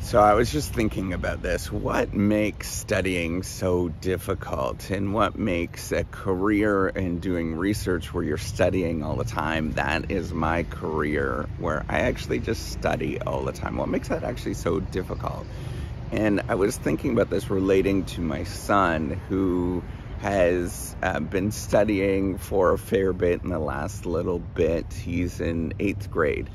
So I was just thinking about this. What makes studying so difficult and what makes a career in doing research where you're studying all the time? That is my career where I actually just study all the time. What makes that actually so difficult? And I was thinking about this relating to my son who has uh, been studying for a fair bit in the last little bit. He's in eighth grade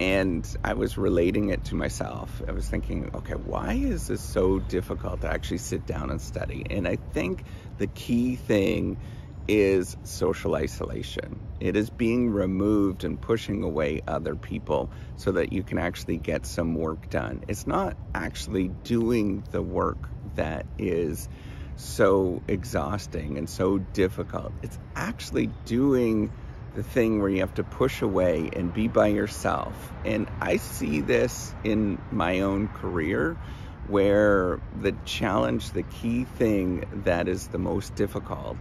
and I was relating it to myself. I was thinking, okay, why is this so difficult to actually sit down and study? And I think the key thing is social isolation. It is being removed and pushing away other people so that you can actually get some work done. It's not actually doing the work that is so exhausting and so difficult. It's actually doing the thing where you have to push away and be by yourself. And I see this in my own career where the challenge, the key thing that is the most difficult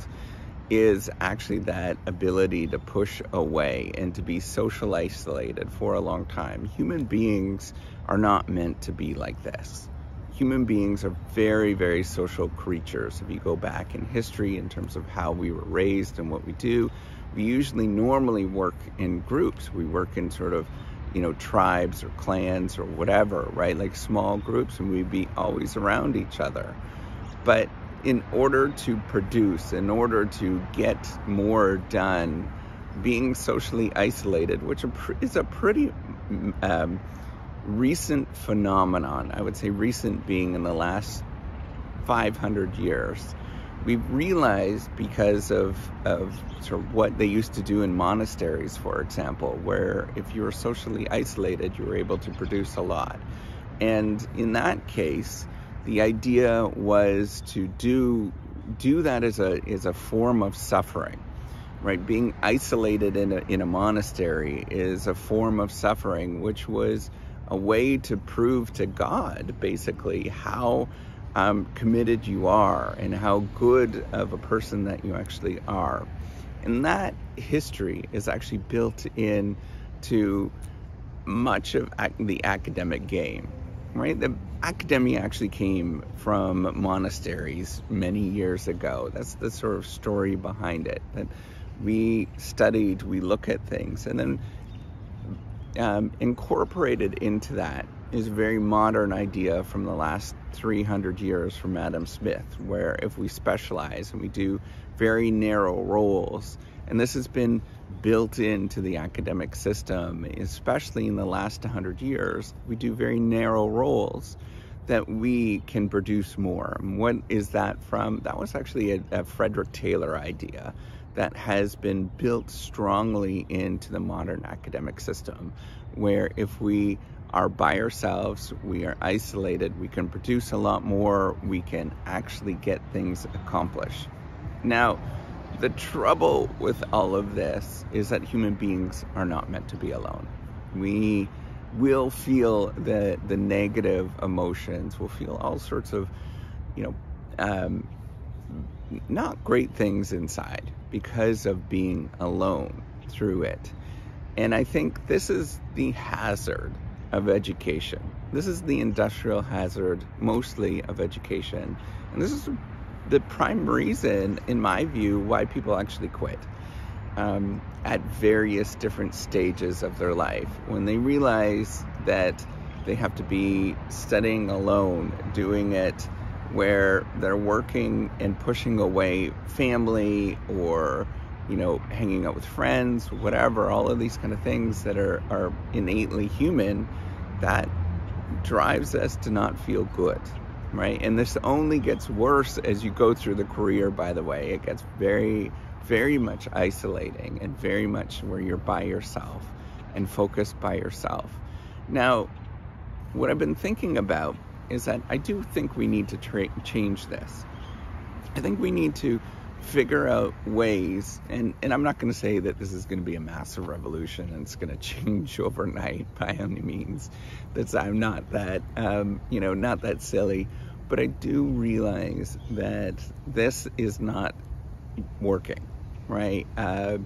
is actually that ability to push away and to be social isolated for a long time. Human beings are not meant to be like this. Human beings are very, very social creatures. If you go back in history in terms of how we were raised and what we do, we usually normally work in groups. We work in sort of, you know, tribes or clans or whatever, right? Like small groups, and we'd be always around each other. But in order to produce, in order to get more done, being socially isolated, which is a pretty um, recent phenomenon, I would say recent being in the last 500 years we've realized because of, of sort of what they used to do in monasteries, for example, where if you were socially isolated, you were able to produce a lot. And in that case, the idea was to do do that as a as a form of suffering right being isolated in a, in a monastery is a form of suffering which was a way to prove to god basically how um, committed you are and how good of a person that you actually are. And that history is actually built in to much of the academic game, right? The academia actually came from monasteries many years ago. That's the sort of story behind it. That we studied, we look at things, and then um, incorporated into that is a very modern idea from the last 300 years from Adam Smith, where if we specialize and we do very narrow roles, and this has been built into the academic system, especially in the last 100 years, we do very narrow roles that we can produce more. What is that from? That was actually a, a Frederick Taylor idea that has been built strongly into the modern academic system, where if we are by ourselves, we are isolated, we can produce a lot more, we can actually get things accomplished. Now, the trouble with all of this is that human beings are not meant to be alone. We will feel the the negative emotions, we'll feel all sorts of, you know, um, not great things inside because of being alone through it. And I think this is the hazard of education. This is the industrial hazard, mostly of education. And this is the prime reason, in my view, why people actually quit um, at various different stages of their life. When they realize that they have to be studying alone, doing it where they're working and pushing away family or you know, hanging out with friends, whatever, all of these kind of things that are, are innately human, that drives us to not feel good, right? And this only gets worse as you go through the career, by the way. It gets very, very much isolating and very much where you're by yourself and focused by yourself. Now, what I've been thinking about is that I do think we need to tra- change this. I think we need to figure out ways and and I'm not going to say that this is going to be a massive revolution and it's going to change overnight by any means. That's I'm not that um, you know not that silly but I do realize that this is not working right? Uh,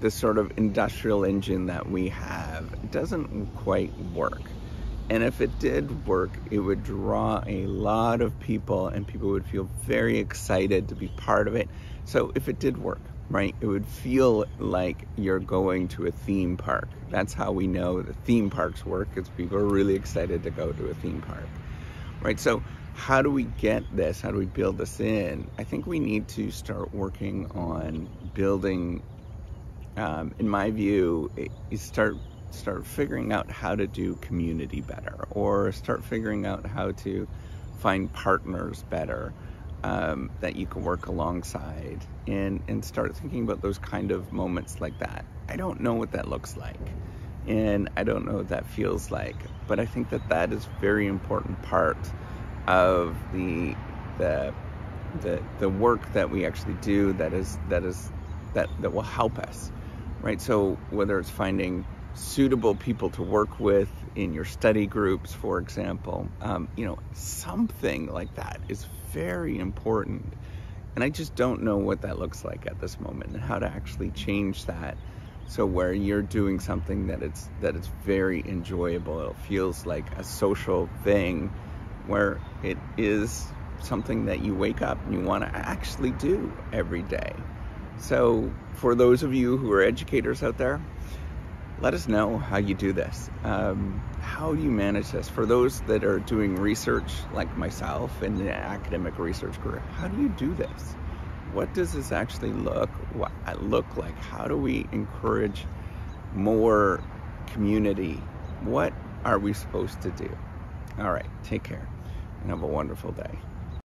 the sort of industrial engine that we have doesn't quite work And if it did work, it would draw a lot of people and people would feel very excited to be part of it. So if it did work, right, it would feel like you're going to a theme park. That's how we know the theme parks work, because people are really excited to go to a theme park, right? So how do we get this? How do we build this in? I think we need to start working on building, um, in my view, is start start figuring out how to do community better or start figuring out how to find partners better um, that you can work alongside and, and start thinking about those kind of moments like that. I don't know what that looks like and I don't know what that feels like, but I think that that is very important part of the, the, the, the work that we actually do that is, that is, that, that will help us, right? So whether it's finding suitable people to work with in your study groups, for example. Um, you know, something like that is very important. And I just don't know what that looks like at this moment and how to actually change that. So where you're doing something that it's that it's very enjoyable, it feels like a social thing where it is something that you wake up and you want to actually do every day. So for those of you who are educators out there, let us know how you do this. Um, how do you manage this? For those that are doing research, like myself in the academic research career, how do you do this? What does this actually look what, look like? How do we encourage more community? What are we supposed to do? All right, take care and have a wonderful day.